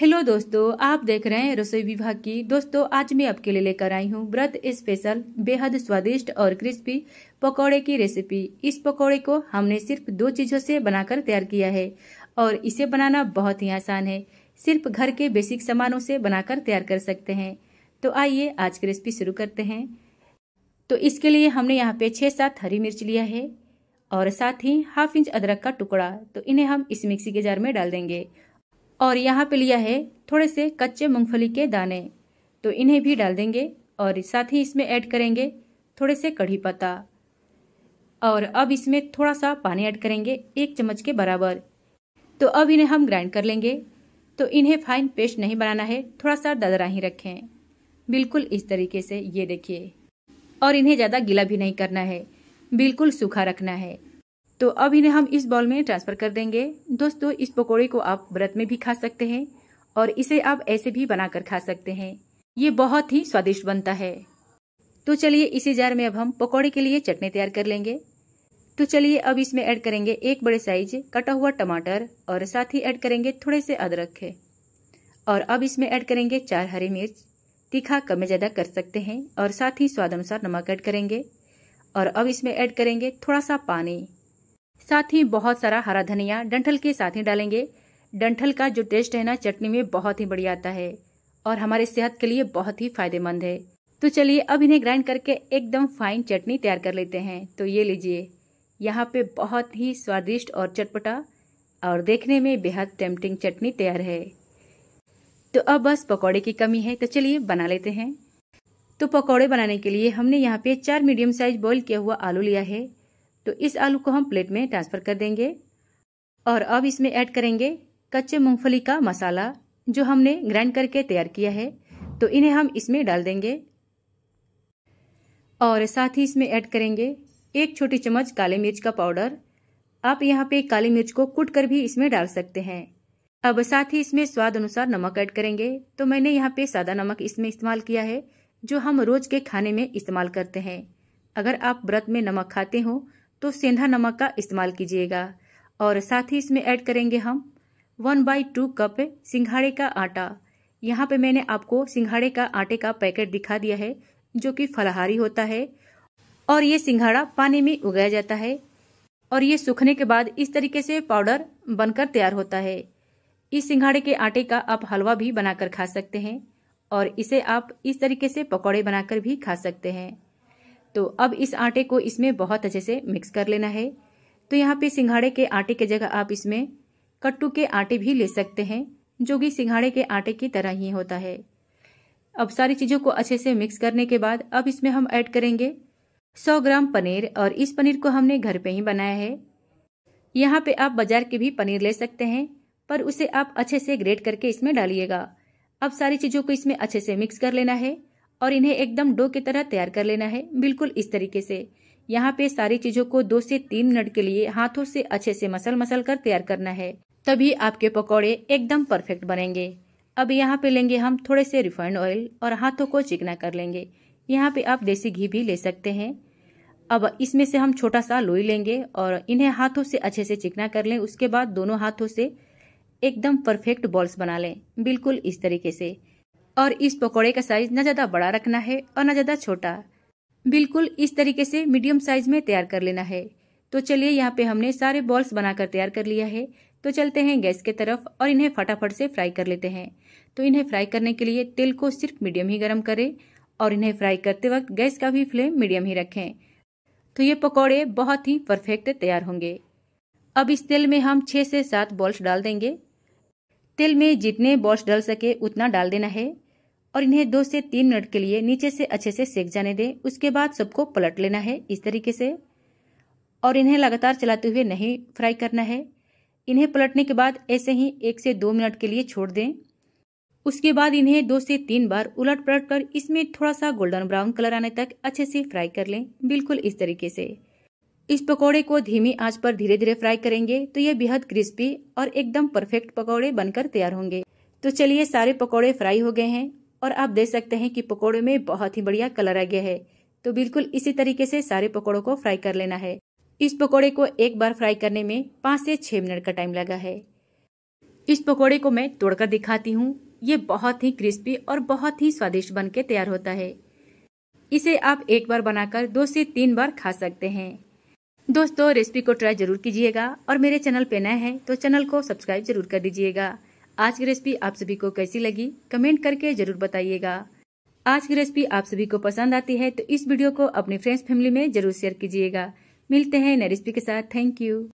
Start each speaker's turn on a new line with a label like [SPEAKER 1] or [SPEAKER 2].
[SPEAKER 1] hello दोस्तों आप देख रहे हैं रसोई विभाग की दोस्तों आज मैं आपके लिए लेकर आई हूँ व्रत स्पेशल बेहद स्वादिष्ट और क्रिस्पी पकौड़े की रेसिपी इस पकौड़े को हमने सिर्फ दो चीज़ों से बनाकर तैयार किया है और इसे बनाना बहुत ही आसान है सिर्फ घर के बेसिक सामानों से बनाकर तैयार कर सकते हैं तो आइए आज की रेसिपी शुरू करते हैं तो इसके लिए हमने यहाँ पे छः सात हरी मिर्च लिया है और साथ ही हाफ इंच अदरक का टुकड़ा तो इन्हें हम इस मिक्सी के जार में डाल देंगे और यहाँ पे लिया है थोड़े से कच्चे मूंगफली के दाने तो इन्हें भी डाल देंगे और साथ ही इसमें ऐड करेंगे थोड़े से कढ़ी पत्ता और अब इसमें थोड़ा सा पानी ऐड करेंगे एक चम्मच के बराबर तो अब इन्हें हम ग्राइंड कर लेंगे तो इन्हें फाइन पेस्ट नहीं बनाना है थोड़ा सा ददरा ही रखें बिल्कुल इस तरीके से ये देखिए और इन्हें ज़्यादा गीला भी नहीं करना है बिल्कुल सूखा रखना है तो अब इन्हें हम इस बॉल में ट्रांसफर कर देंगे दोस्तों इस पकौड़े को आप व्रत में भी खा सकते हैं और इसे आप ऐसे भी बनाकर खा सकते हैं ये बहुत ही स्वादिष्ट बनता है तो चलिए इसी जार में अब हम पकौड़े के लिए चटनी तैयार कर लेंगे तो चलिए अब इसमें ऐड करेंगे एक बड़े साइज कटा हुआ टमाटर और साथ ही ऐड करेंगे थोड़े से अदरक और अब इसमें ऐड करेंगे चार हरी मिर्च तीखा कम ज़्यादा कर सकते हैं और साथ ही स्वाद अनुसार नमक ऐड करेंगे और अब इसमें ऐड करेंगे थोड़ा सा पानी साथ ही बहुत सारा हरा धनिया डंठल के साथ ही डालेंगे डंठल का जो टेस्ट है ना चटनी में बहुत ही बढ़िया आता है और हमारे सेहत के लिए बहुत ही फायदेमंद है तो चलिए अब इन्हें ग्राइंड करके एकदम फाइन चटनी तैयार कर लेते हैं तो ये लीजिए यहाँ पे बहुत ही स्वादिष्ट और चटपटा और देखने में बेहद टेम्पटिंग चटनी तैयार है तो अब बस पकौड़े की कमी है तो चलिए बना लेते हैं तो पकौड़े बनाने के लिए हमने यहाँ पे चार मीडियम साइज बॉईल किया हुआ आलू लिया है तो इस आलू को हम प्लेट में ट्रांसफ़र कर देंगे और अब इसमें ऐड करेंगे कच्चे मूंगफली का मसाला जो हमने ग्राइंड करके तैयार किया है तो इन्हें हम इसमें डाल देंगे और साथ ही इसमें ऐड करेंगे एक छोटी चम्मच काले मिर्च का पाउडर आप यहाँ पे काली मिर्च को कूट कर भी इसमें डाल सकते हैं अब साथ ही इसमें स्वाद अनुसार नमक ऐड करेंगे तो मैंने यहाँ पे सादा नमक इसमें इस्तेमाल किया है जो हम रोज के खाने में इस्तेमाल करते हैं अगर आप व्रत में नमक खाते हो तो सेंधा नमक का इस्तेमाल कीजिएगा और साथ ही इसमें ऐड करेंगे हम वन बाई टू कप सिंघाड़े का आटा यहाँ पे मैंने आपको सिंघाड़े का आटे का पैकेट दिखा दिया है जो कि फलाहारी होता है और ये सिंघाड़ा पानी में उगाया जाता है और ये सूखने के बाद इस तरीके से पाउडर बनकर तैयार होता है इस सिंघाड़े के आटे का आप हलवा भी बनाकर खा सकते हैं और इसे आप इस तरीके से पकौड़े बनाकर भी खा सकते हैं तो अब इस आटे को इसमें बहुत अच्छे से मिक्स कर लेना है तो यहाँ पे सिंघाड़े के आटे की जगह आप इसमें कट्टू के आटे भी ले सकते हैं जो कि सिंघाड़े के आटे की तरह ही होता है अब सारी चीज़ों को अच्छे से मिक्स करने के बाद अब इसमें हम ऐड करेंगे 100 ग्राम पनीर और इस पनीर को हमने घर पे ही बनाया है यहाँ पे आप बाजार के भी पनीर ले सकते हैं पर उसे आप अच्छे से ग्रेट करके इसमें डालिएगा अब सारी चीज़ों को इसमें अच्छे से मिक्स कर लेना है और इन्हें एकदम डो की तरह तैयार कर लेना है बिल्कुल इस तरीके से यहाँ पे सारी चीजों को दो से तीन मिनट के लिए हाथों से अच्छे से मसल मसल कर तैयार करना है तभी आपके पकौड़े एकदम परफेक्ट बनेंगे अब यहाँ पे लेंगे हम थोड़े से रिफाइंड ऑयल और हाथों को चिकना कर लेंगे यहाँ पे आप देसी घी भी ले सकते हैं अब इसमें से हम छोटा सा लोई लेंगे और इन्हें हाथों से अच्छे से चिकना कर लें उसके बाद दोनों हाथों से एकदम परफेक्ट बॉल्स बना लें बिल्कुल इस तरीके से और इस पकौड़े का साइज न ज़्यादा बड़ा रखना है और न ज़्यादा छोटा बिल्कुल इस तरीके से मीडियम साइज में तैयार कर लेना है तो चलिए यहाँ पे हमने सारे बॉल्स बनाकर तैयार कर लिया है तो चलते हैं गैस के तरफ और इन्हें फटाफट से फ्राई कर लेते हैं तो इन्हें फ्राई करने के लिए तेल को सिर्फ मीडियम ही गर्म करें और इन्हें फ्राई करते वक्त गैस का भी फ्लेम मीडियम ही रखें तो ये पकौड़े बहुत ही परफेक्ट तैयार होंगे अब इस तेल में हम छः से सात बॉल्स डाल देंगे तेल में जितने बॉल्स डाल सके उतना डाल देना है और इन्हें दो से तीन मिनट के लिए नीचे से अच्छे से सेक जाने दें उसके बाद सबको पलट लेना है इस तरीके से और इन्हें लगातार चलाते हुए नहीं फ्राई करना है इन्हें पलटने के बाद ऐसे ही एक से दो मिनट के लिए छोड़ दें उसके बाद इन्हें दो से तीन बार उलट पलट कर इसमें थोड़ा सा गोल्डन ब्राउन कलर आने तक अच्छे से फ्राई कर लें बिल्कुल इस तरीके से इस पकौड़े को धीमी आंच पर धीरे धीरे फ्राई करेंगे तो ये बेहद क्रिस्पी और एकदम परफेक्ट पकौड़े बनकर तैयार होंगे तो चलिए सारे पकौड़े फ्राई हो गए हैं और आप देख सकते हैं कि पकौड़े में बहुत ही बढ़िया कलर आ गया है तो बिल्कुल इसी तरीके से सारे पकौड़ों को फ्राई कर लेना है इस पकौड़े को एक बार फ्राई करने में पाँच से छः मिनट का टाइम लगा है इस पकौड़े को मैं तोड़कर दिखाती हूँ ये बहुत ही क्रिस्पी और बहुत ही स्वादिष्ट बन के तैयार होता है इसे आप एक बार बनाकर दो से तीन बार खा सकते हैं दोस्तों रेसिपी को ट्राई जरूर कीजिएगा और मेरे चैनल पे नए हैं तो चैनल को सब्सक्राइब जरूर कर दीजिएगा आज की रेसिपी आप सभी को कैसी लगी कमेंट करके जरूर बताइएगा आज की रेसिपी आप सभी को पसंद आती है तो इस वीडियो को अपने फ्रेंड्स फैमिली में जरूर शेयर कीजिएगा मिलते हैं नई रेसिपी के साथ थैंक यू